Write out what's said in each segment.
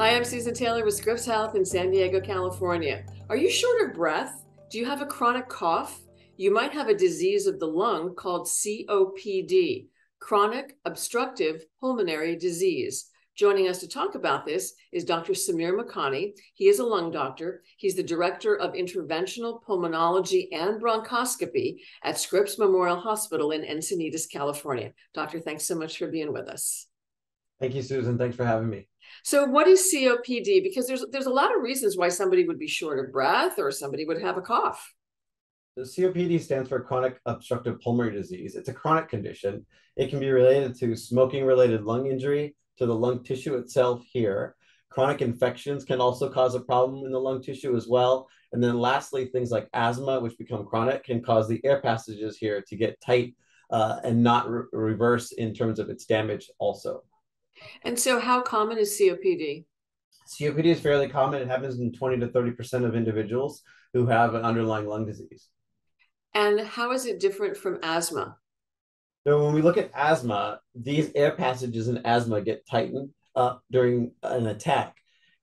Hi, I'm Susan Taylor with Scripps Health in San Diego, California. Are you short of breath? Do you have a chronic cough? You might have a disease of the lung called COPD, chronic obstructive pulmonary disease. Joining us to talk about this is Dr. Samir Makani. He is a lung doctor. He's the director of interventional pulmonology and bronchoscopy at Scripps Memorial Hospital in Encinitas, California. Doctor, thanks so much for being with us. Thank you, Susan. Thanks for having me. So, what is COPD? Because there's there's a lot of reasons why somebody would be short of breath or somebody would have a cough. The COPD stands for chronic obstructive pulmonary disease. It's a chronic condition. It can be related to smoking related lung injury, to the lung tissue itself here. Chronic infections can also cause a problem in the lung tissue as well. And then lastly, things like asthma, which become chronic, can cause the air passages here to get tight uh, and not re reverse in terms of its damage also. And so, how common is COPD? COPD is fairly common. It happens in 20 to 30% of individuals who have an underlying lung disease. And how is it different from asthma? So when we look at asthma, these air passages in asthma get tightened up during an attack.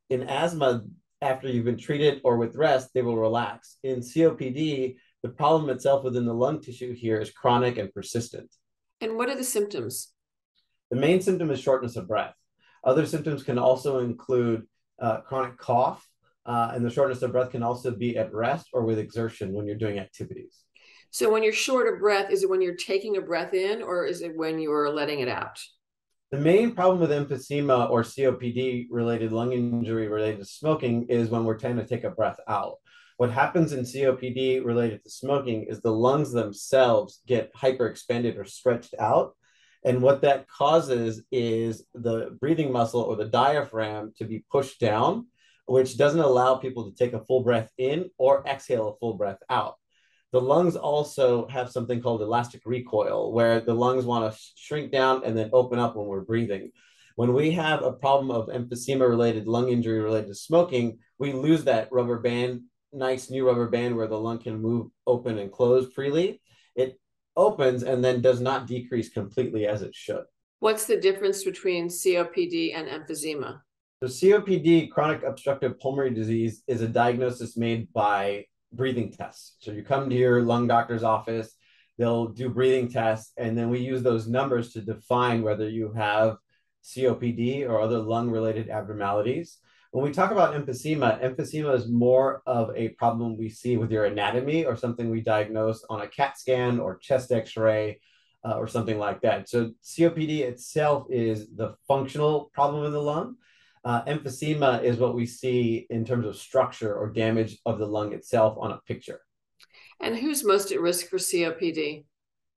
In asthma, after you've been treated or with rest, they will relax. In COPD, the problem itself within the lung tissue here is chronic and persistent. And what are the symptoms? The main symptom is shortness of breath. Other symptoms can also include uh, chronic cough, uh, and the shortness of breath can also be at rest or with exertion when you're doing activities. So when you're short of breath, is it when you're taking a breath in or is it when you're letting it out? The main problem with emphysema or COPD related lung injury related to smoking is when we're trying to take a breath out. What happens in COPD related to smoking is the lungs themselves get hyperexpanded or stretched out. And what that causes is the breathing muscle or the diaphragm to be pushed down, which doesn't allow people to take a full breath in or exhale a full breath out. The lungs also have something called elastic recoil, where the lungs want to shrink down and then open up when we're breathing. When we have a problem of emphysema related lung injury related to smoking, we lose that rubber band, nice new rubber band where the lung can move open and close freely. It opens and then does not decrease completely as it should. What's the difference between COPD and emphysema? So COPD, chronic obstructive pulmonary disease, is a diagnosis made by breathing tests. So you come to your lung doctor's office, they'll do breathing tests, and then we use those numbers to define whether you have COPD or other lung related abnormalities. When we talk about emphysema, emphysema is more of a problem we see with your anatomy or something we diagnose on a CAT scan or chest x ray uh, or something like that. So, COPD itself is the functional problem in the lung. Uh, emphysema is what we see in terms of structure or damage of the lung itself on a picture. And who's most at risk for COPD?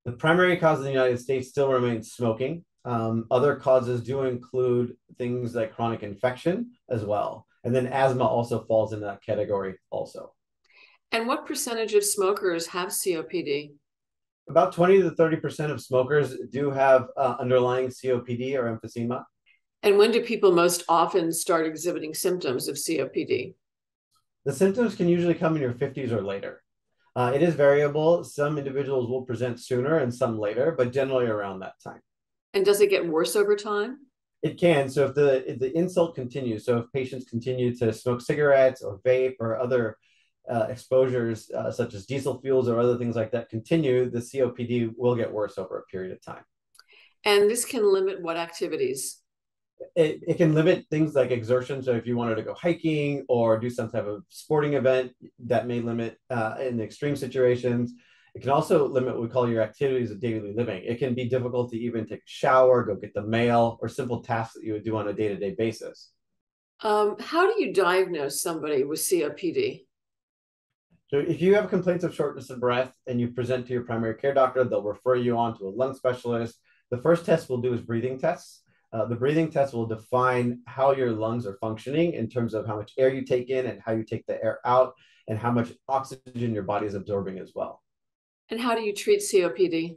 The primary cause in the United States still remains smoking. Um, other causes do include things like chronic infection as well. And then asthma also falls in that category also. And what percentage of smokers have COPD? About 20 to 30% of smokers do have uh, underlying COPD or emphysema. And when do people most often start exhibiting symptoms of COPD? The symptoms can usually come in your 50s or later. Uh, it is variable. Some individuals will present sooner and some later, but generally around that time. And does it get worse over time? It can. So if the if the insult continues, so if patients continue to smoke cigarettes or vape or other uh, exposures uh, such as diesel fuels or other things like that continue, the COPD will get worse over a period of time. And this can limit what activities? It, it can limit things like exertion. So if you wanted to go hiking or do some type of sporting event, that may limit uh, in extreme situations. It can also limit what we call your activities of daily living. It can be difficult to even take a shower, go get the mail, or simple tasks that you would do on a day to day basis. Um, how do you diagnose somebody with COPD? So, if you have complaints of shortness of breath and you present to your primary care doctor, they'll refer you on to a lung specialist. The first test we'll do is breathing tests. Uh, the breathing test will define how your lungs are functioning in terms of how much air you take in and how you take the air out, and how much oxygen your body is absorbing as well. And how do you treat COPD?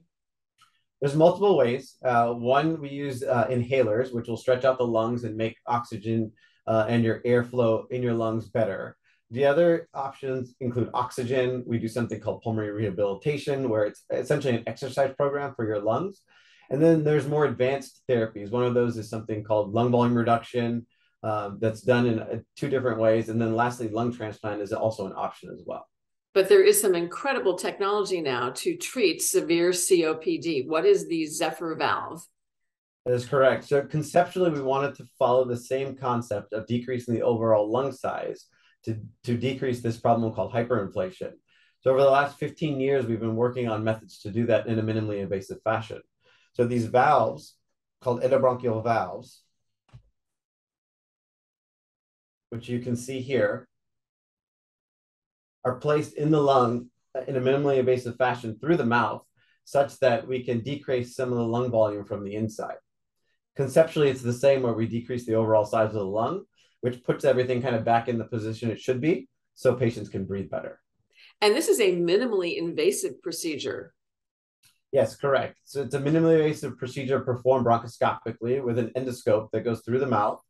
There's multiple ways. Uh, one, we use uh, inhalers, which will stretch out the lungs and make oxygen uh, and your airflow in your lungs better. The other options include oxygen. We do something called pulmonary rehabilitation, where it's essentially an exercise program for your lungs. And then there's more advanced therapies. One of those is something called lung volume reduction. um, that's done in uh, two different ways. And then lastly, lung transplant is also an option as well. But there is some incredible technology now to treat severe COPD. What is the Zephyr valve? That is correct. So conceptually, we wanted to follow the same concept of decreasing the overall lung size to, to decrease this problem called hyperinflation. So over the last 15 years, we've been working on methods to do that in a minimally invasive fashion. So these valves, called endobronchial valves, which you can see here, are placed in the lung in a minimally invasive fashion through the mouth, such that we can decrease some of the lung volume from the inside. Conceptually, it's the same where we decrease the overall size of the lung, which puts everything kind of back in the position it should be so patients can breathe better. And this is a minimally invasive procedure. Yes, correct. So it's a minimally invasive procedure performed bronchoscopically with an endoscope that goes through the mouth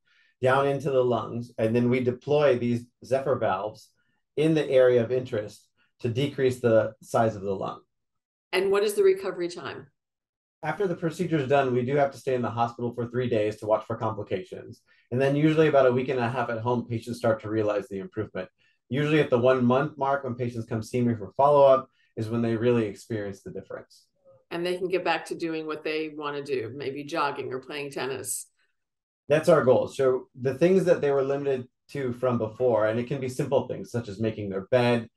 down into the lungs. And then we deploy these Zephyr valves in the area of interest to decrease the size of the lung. And what is the recovery time? After the procedure is done, we do have to stay in the hospital for three days to watch for complications. And then, usually, about a week and a half at home, patients start to realize the improvement. Usually, at the one month mark, when patients come see me for follow up, is when they really experience the difference. And they can get back to doing what they want to do, maybe jogging or playing tennis. That's our goal. So, the things that they were limited to from before, and it can be simple things such as making their bed,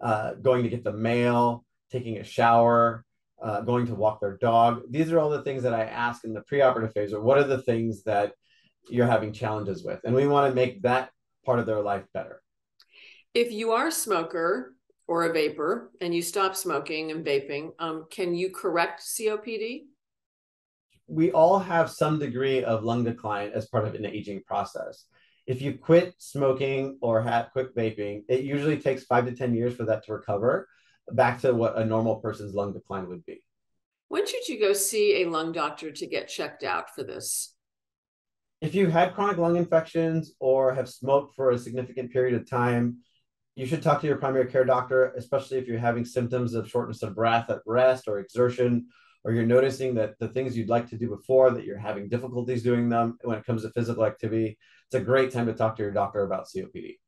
uh, going to get the mail, taking a shower, uh, going to walk their dog. These are all the things that I ask in the preoperative phase, or what are the things that you're having challenges with? And we want to make that part of their life better. If you are a smoker or a vapor and you stop smoking and vaping, um, can you correct COPD? We all have some degree of lung decline as part of an aging process if you quit smoking or have quit vaping, it usually takes five to 10 years for that to recover back to what a normal person's lung decline would be. When should you go see a lung doctor to get checked out for this? If you had chronic lung infections or have smoked for a significant period of time, you should talk to your primary care doctor, especially if you're having symptoms of shortness of breath at rest or exertion, or you're noticing that the things you'd like to do before that you're having difficulties doing them when it comes to physical activity it's a great time to talk to your doctor about COPD.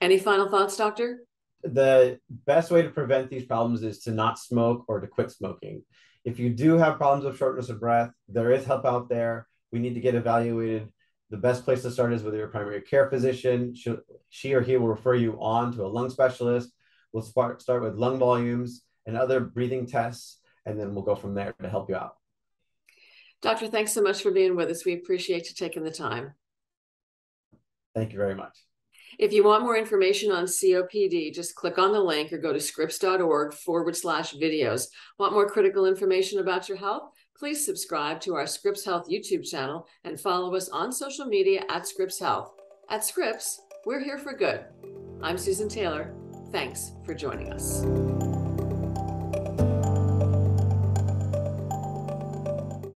Any final thoughts, doctor? The best way to prevent these problems is to not smoke or to quit smoking. If you do have problems with shortness of breath, there is help out there. We need to get evaluated. The best place to start is with your primary care physician. She, she or he will refer you on to a lung specialist. We'll start, start with lung volumes and other breathing tests, and then we'll go from there to help you out. Doctor, thanks so much for being with us. We appreciate you taking the time. Thank you very much. If you want more information on COPD, just click on the link or go to scripps.org forward slash videos. Want more critical information about your health? Please subscribe to our Scripps Health YouTube channel and follow us on social media at Scripps Health. At Scripps, we're here for good. I'm Susan Taylor. Thanks for joining us.